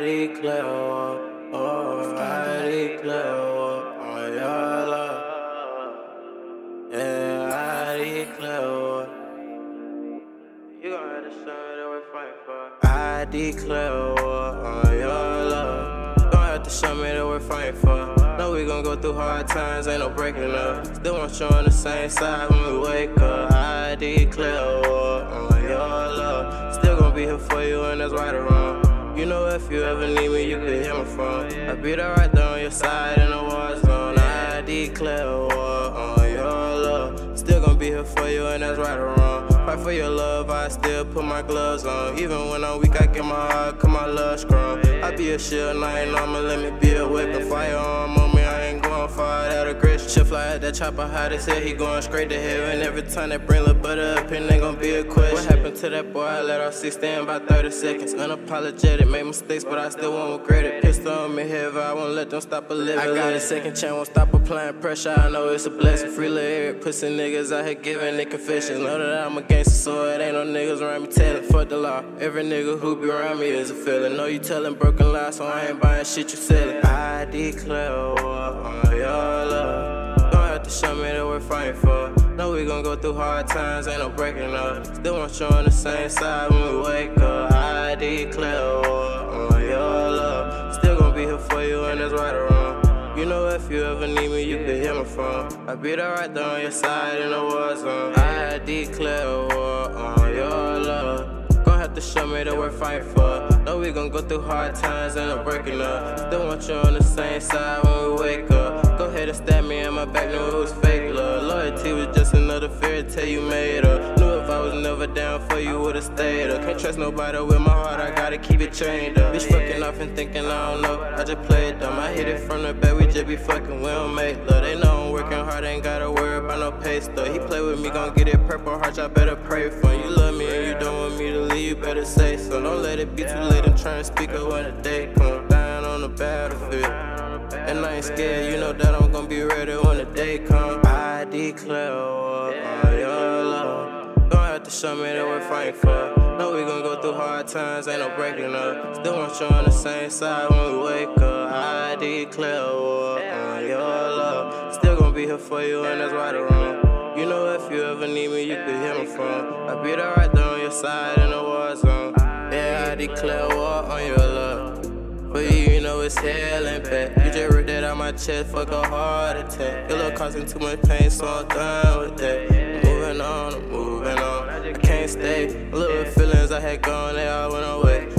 declare, oh, I declare, your love. Yeah, I declare. You gon' have to show me that we're fighting for. I declare, oh, your love. Gon' have to show me that we're fighting for. Know we gon' go through hard times, ain't no breaking up. Still want you on the same side when we wake up. I declare, oh, your love. Still gon' be here for you, and that's right or wrong. You know if you ever need me, you can hear my phone. I be there right there on your side in the war zone. I declare war on your love. Still gonna be here for you, and that's right or wrong. Fight for your love, I still put my gloves on. Even when I'm weak, I get my heart, cause my love strong. I be a shield, night, I'ma let me be a weapon. Firearm on me, I ain't going far, that aggression. Shit fly at that chopper, how they said he going straight to heaven. Every time they bring little butter up, and ain't gonna be a question. What happened to that boy? I let off 16 about 30 seconds. Unapologetic, made mistakes, but I still won't regret it. Pistol on me, heavy, I won't let them stop a living. I got a second chance, won't stop applying pressure. I know it's a blessing. Free little Eric, pussy niggas out here giving their confessions. Know that I'm a gangster, so it ain't no niggas around me telling. Fuck the law. Every nigga who be around me is a feeling. Know you telling broken lies, so I ain't buying shit you selling. I declare war on your love. Gon' have to show me that we're fighting for. Know we gon' go through hard times, ain't no breaking up. Still want you on the same side when we wake up. I declare war on your love. Still gon' be here for you, and that's right or wrong. You know if you ever need me, you can hear me from. I be there right there on your side in the war zone. I declare war on your love. Gon' have to show me that we're fighting for. Know we gon' go through hard times and I'm breaking up. Still want you on the same side when stab me in my back, knew it was fake love. Loyalty was just another fairy tale you made up. Knew if I was never down for you, would've stayed up. Can't trust nobody with my heart, I gotta keep it chained up. Bitch fucking off and thinking I don't know. I just play it dumb, I hit it from the back, we just be fucking, we don't make love. They know I'm working hard, ain't gotta worry about no pay stuff. He play with me, gon' get it purple heart, y'all better pray for him. You love me and you don't want me to leave, you better say so. Don't let it be too late, I'm trying to speak up when the day comes. Dying on the battlefield. And I ain't scared, you know that I'm gonna be ready when the day comes. I declare war on your love. Don't have to show me that we're fighting for. Know we gon' go through hard times, ain't no breaking up. Still want you on the same side when we wake up. I declare war on your love. Still gon' be here for you, and that's right or wrong. You know if you ever need me, you can hear my phone. I be there right there on your side in the war zone. Yeah, I declare know it's hell and back. You just ripped that out my chest, fuck a heart attack. Your love causing too much pain, so I'm done with that. Moving on, I'm moving on. I can't stay. Little feelings I had gone, they all went away.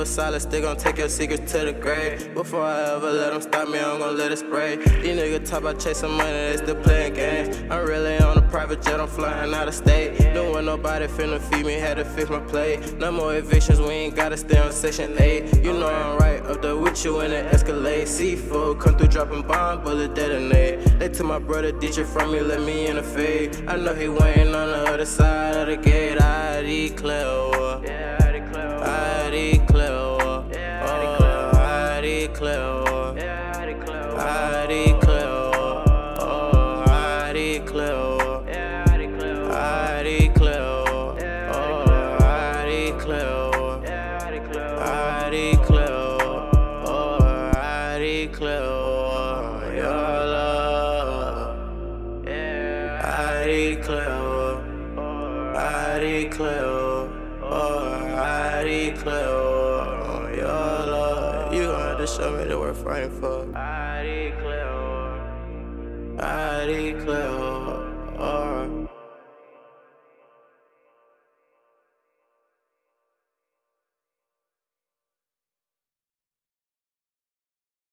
Forever silent, still gon' take your secrets to the grave. Before I ever let them stop me, I'm gon' let it spray. These niggas talk about chasing money, they still playing games. I'm really on a private jet, I'm flying out of state. Don't nobody finna feed me, had to fix my plate. No more evictions, we ain't gotta stay on section 8. You know I'm right up there with you in the Escalade. Seafood come through dropping bomb, bullet detonate. They took my brother, it from me, let me in the fade. I know he waiting on the other side of the gate. I declare war. I I declare war. I declare. Oh, I declare war. Your love. You gon' have to show me that we're fighting for. Declare war.